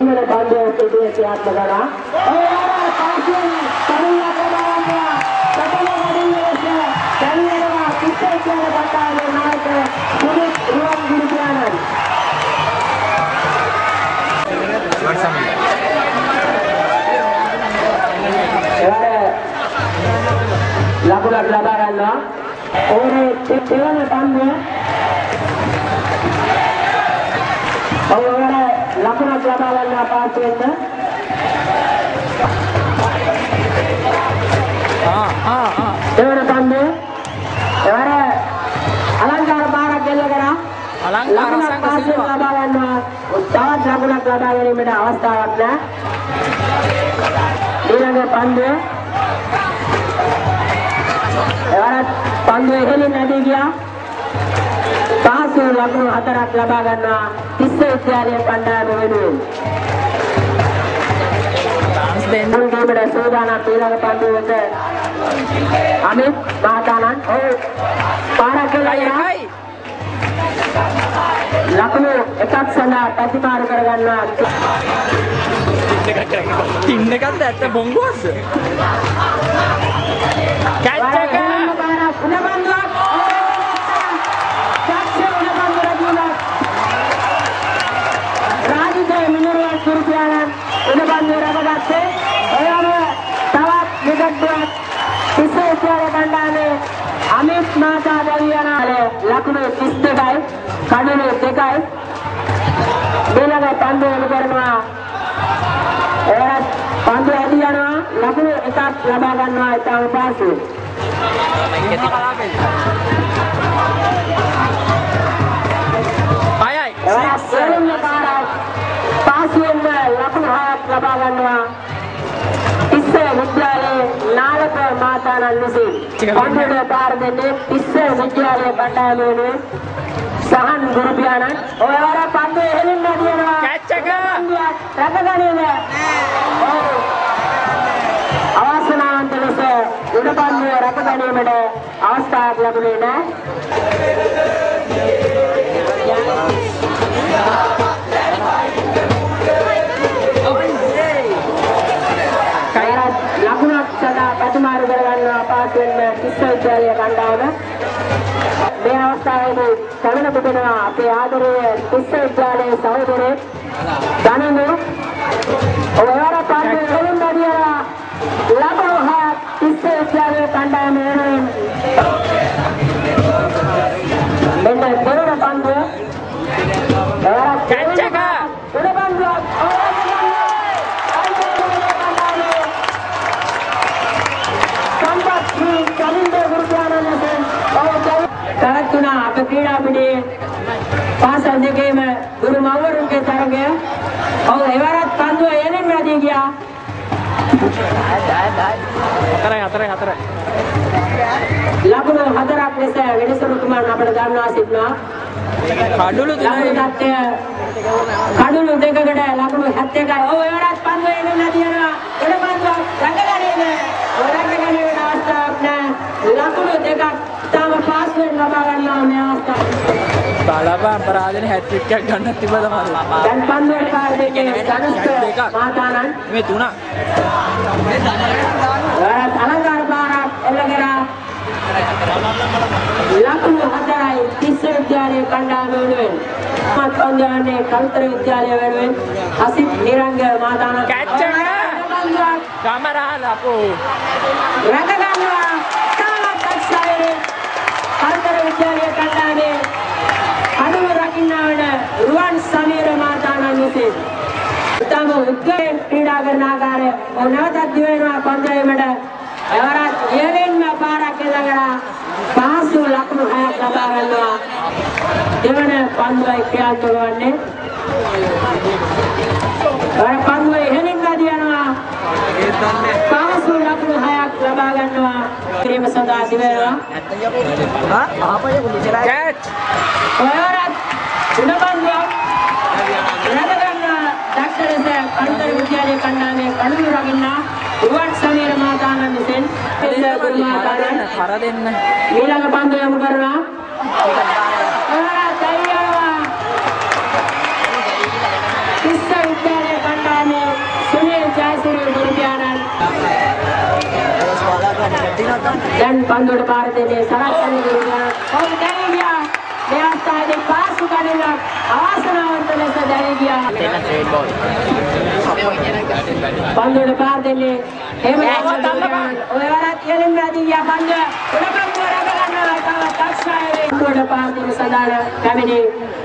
ඉංගල බන්ධය පිටියේ ක්‍රියාත්මක කරනවා. ඒ වගේ පාසියෙන් කරුණා කරනවා. සතල වඩින් ලෙස දැනියනවා කිස්සේ කියන කතාවේ නායක සුනිත් රුවන් ගුරුපියාණන්. එවර ලකුණක් ලබා ගන්නවා. ඕනේ දෙවන බන්ධය ලකුණක් ලබා ගන්නවා පාස්වෙන්න. ආ ආ ආ දෙවන බන්ධය එවර අලංකාර බාරක් දෙල්ල කරා අලංකාර සංඝ සිල්වා ලබා ගන්නවා. තවත් ලකුණක් ලබා ගැනීමට අවස්ථාවක් නැහැ. ඊළඟ පන්දු එවරත් පන්දු ඉහළින් නැදී ගියා. පහසු ලකුණු හතරක් ලබා ගන්නවා විද්‍යාලයේ කණ්ඩායම වෙනුවෙන්. මුල් ගේමට සෝදානම් ඊළඟ පන්දුවට අමිත් මහතානන් ඔව්. පාරක්. එකයි ලකුණු එකක් සඳහා ප්‍රතිපාර කරගන්නවා ටින් එකක්ද ඇත්ත බොංගුවක්ද? කැච් එක අමිත් මාතා දෙවියනාලේ ලකුණු 32යි කඩුණු 2යි ඊළඟ පන්දු එළි කරනවා එයත් පන්දු ඇදී යනවා ලකුණු එකක් ලබා ගන්නවා ඉතාම පහසුයි පයයි එවරත් සෙරුම්ල පාරක් පාසුවෙන්ම මාතානන් විසින් පන්දුවට පාර දෙන්නේ තිස්ස විද්‍යාලයේ කණ්ඩායම සහන් ගුරුපියාණන් ඔය වර පන්දු එහෙලින් නැදිනවා කැච් එක! රැකගනින්න ඔව්. අවාසනාවන්ත ලෙස උඩ පන්දුව රැක ගැනීමට අවස්ථාවක් ලැබුණේ නැහැ ಮಾಡಿಕೊಂಡಿದ್ದೇನೆ ಅದೇ ಆದರೆ ಪಿಸ್ಸ ಇದ್ದಾಳೆ ಸಹೋದರಿ ದಾನಂದು ಅವರ පැවැත්වුණා අප ක්‍රීඩා පිටියේ පාසල් දෙකේම ගුරු මව්වරුන්ගේ තරගය. ඔව් එවරත් පන්දුව එලින් වැඩි ගියා. හතරයි හතරයි හතරයි ලකුණු හතරක් ලෙස වෙනසරුතුමාන් අපට ගන්නවා සිටිනවා. කඩුළු තුනයි තත්ත්වය කඩුළු දෙකකට ලකුණු 71යි. ඔව් එවරත් පන්දුව එලින් නැති යනවා. උඩ පන්දුව රැකගැනීම. රැකගැනීමට අවස්ථාවක් නැහැ. ලකුණු දෙකක් පාස්වෙන් ලබා ගන්නවා මේ අවස්ථාව. බලපන් අපරාධනේ හැට්‍රික් එකක් ගන්නත් තිබ්බ තමයි දැන් පන්දුවට පාර දෙකේ ධනුෂ්ක මාතානන් මේ වරත් අලංකාර පාරක් එල්ලගෙන ලකුණු හතරයි තිස්ස විද්‍යාලයේ කණ්ඩායම වෙනුවෙන් මත් පන්දයන්නේ කල්තර විද්‍යාලය වෙනුවෙන් අසිත් නිරංග මාතානන් කැච් එක! පන්දුවක් කමරාල අපෝ රැක ගන්නවා කල්තර විද්‍යාලයේ කණ්ඩායමේ අනුව රකින්නා වන රුවන් සමීර මාතානන් විසින්. තම උද්ගයෙන් ක්‍රීඩා කරන ආකාරය ඔනවතත් දිවෙනවා පන්දයමට එවරත් ඉහළින්ම පාරක් එල්ලගෙන පහසු ලකුණු හයක් ලබා ගන්නවා. දෙවන පන්දුවයි ක්‍රියාත්මක වන්නේ එවර පන්දුව ඉහළින් වැඩි යනවා පහසු ලකුණු හයක් ලබා ගන්නවා කිරීම සඳහා දිවෙනවා කැච් ඔයවරත් උඩ පන්දුවක් රැකගන්න දක්ෂ ලෙස කන්තර විද්‍යාලයේ කණ්ඩායමේ කණුරු රකින්න රුවන් සමීර මාතානන් විසින් ගුරු මාතානන් හර දෙන්න ඊළඟ පන්දු යොමු කරනවා පන්දුවට පාර දෙන්නේ සරත් යන ඔව් දැනී ගියා මේ අවස්ථාවේදී පාසු ගණන අවාසනාවන්ත ලෙස දැනී ගියා පන්දුවට පාර දෙන්නේ එහෙම ඔය වරත් ඉහළින් වැදී ගියා පන්ද උඩපන්දුව රැක ගන්නවා තව දක්ෂායේ පන්දුවට පාර දෙන සදාන පැමිණි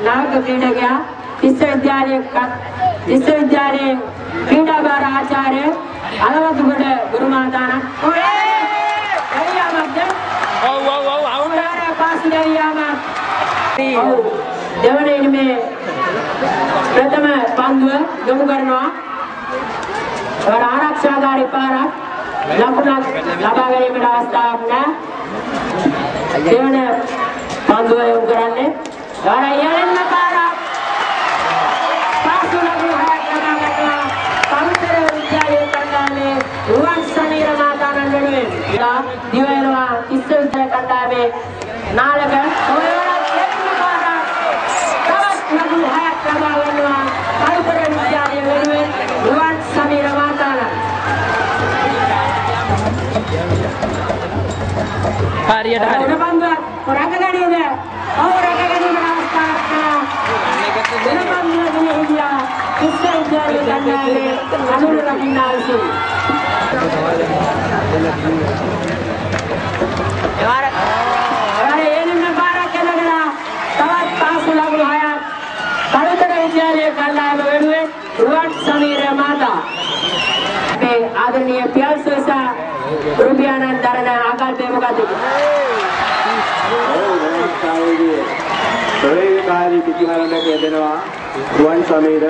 නායක ක්‍රීඩකයා විශ්වවිද්‍යාලයේ විශ්වවිද්‍යාලයේ ක්‍රීඩා භාර ආචාර්ය අලවතුගොඩ ගුරුමාතාන ඔය එළියාමක්ද ඔව් ඔව් ඔව් අවුන ඔයාලා පාසු දෙවියාමක් ඔව් දෙවන ඉනිමේ ප්‍රථම පන්දුව යොමු කරනවා. වර ආරක්ෂාකාරී පාරක් ලකුණක් ලබා ගැනීමට අවස්ථාවක් නැහැ. දෙවන පන්දුව යොමු කරන්නේ වර ඉහළින්ම පාරක්. පාසු ලකුණු හයක් ලබා ගන්නවා. පවිත්‍ර විද්‍යාලයේ කණ්ඩායමේ රුවන් සමීර මාතාණන් වෙනුවෙන්. දිවයිනවා විශ්වවිද්‍යාල කණ්ඩායමේ නාලක ඔයවරත් හරියට හරි උඩ පන්දුවක් රැකගනීද ඔව් රැකගැනීමට අවස්ථාවක් නැහැ වෙන පන්දුව දිනේ හිටියා විශ්වවිද්‍යාලයේ කණ්ඩායමේ අනුර රකින්නා විසින් එවාර එනින්න පාරක් එනගලා තවත් පාසු ලකුණු හයක් පළතර විද්‍යාලයේ කණ්ඩායම වෙනුවෙන් රුවන් සමීර මාතා මේ ආදරණීය පියල්සෝසා රුපියානන් දරන ආකල්පය මොකද? ප්‍රවේගකාරී පිටිහරණක යෙදෙනවා රුවන් සමීර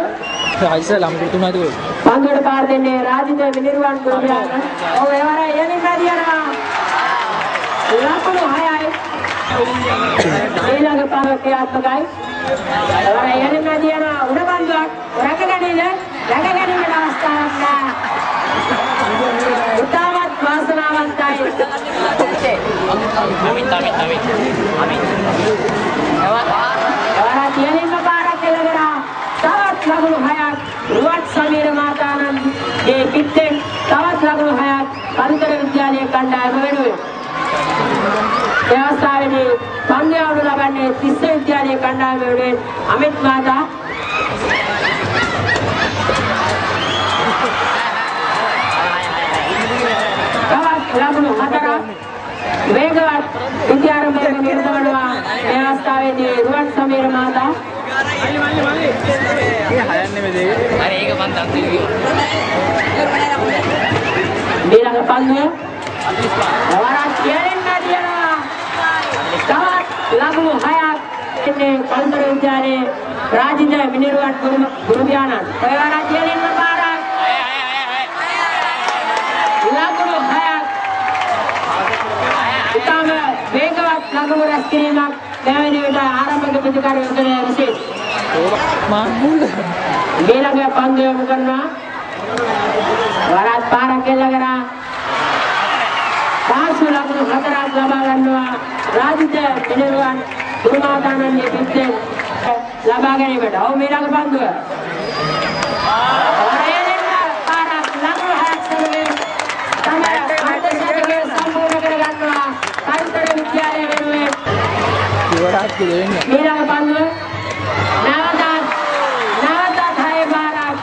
හයිස ලම්කුරු තුනයි දුවේ පන්දුවට පාර දෙන්නේ රාජිත විනිර්වාණ කුරුපියානන්. ඔව් එවර එනින් මැදියනවා. ලකුණු හයයි. ඊළඟ පාර ක්‍රියාත්මකයි. එවර එනින් මැදියනවා උඩ පන්දුවක් රැකගැනීම රැකගැනීමට අවස්ථාවක් නැහැ. උතාවත් වාසනාවන්තයි. එවර තියලින්ම පාරක් එළගෙන තවත් ලකුණු හයක් රුවත් සමීර මාතානන් ඒ පිටෙන් තවත් ලකුණු හයක් පරිතර විද්‍යාලයේ කණ්ඩායම වෙනුවෙන් ඒ අවස්ථාවේදී පන්දියාවු ලබන්නේ තිස්ස විද්‍යාලයේ කණ්ඩායම වෙනුවෙන් අමිත් මාතා ලකුණු හතරක් වේගවත් විද්‍යාරම්භයක නිර්මාණවා මේ අවස්ථාවේදී රුවන් සමීර මාතා හයන්නේ මේ දෙක ඊළඟ පන්දුව වරක් කියලින් නැතිනවා තවත් ලකුණු හයක් එන්නේ පන්තර විද්‍යාලයේ රාජිත මිනිරුවන් ගුරු ගුරුපියාණන් ඔය වරක් කියලින්ම පාරක් ලකුණු හයක් ඉතාම වේගවත් ලකුණු රැස් කිරීමක් දැවෙන විට ආරම්භක ප්‍රතිකාර යොදන විශේෂ මාමුල ඊළඟ පන්දු යොමු කරනවා වරත් පාරක් එල්ලගෙන පාසු ලකුණු හතරක් ලබා ගන්නවා. රාජිත පිළිරුවන් ගුරුමාතාණන්ගේ පිටෙන් ලබා ගැනීමට. ඔව් ඊළඟ පන්දුව වරේලෙන්න පාරක් ලකුණු හයක් සමගින් තමයි අර්ධශතකය සම්පූර්ණ කර ගන්නවා පරිසර විද්‍යාලය වෙනුවෙන් ඉවරක් දෙන්නේ ඊළඟ පන්දුව නැවතත් නැවතත් හය පාරක්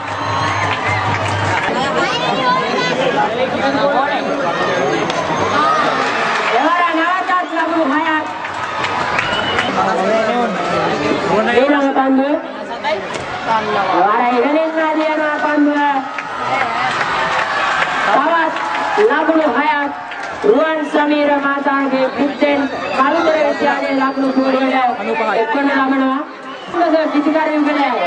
එවර නැවතත් ලකුණු හයක් ඊළඟ පන්දුව වර ඉහළින් නැදී යනවා පන්දුව තවත් ලකුණු හයක් රුවන් සමීර මාතාගේ පිටෙන් వచ్చి ఆడేళ్ళు అప్పుడు ఎక్కడ రాబడవా ఇప్పుడు దిశగా వెళ్ళావు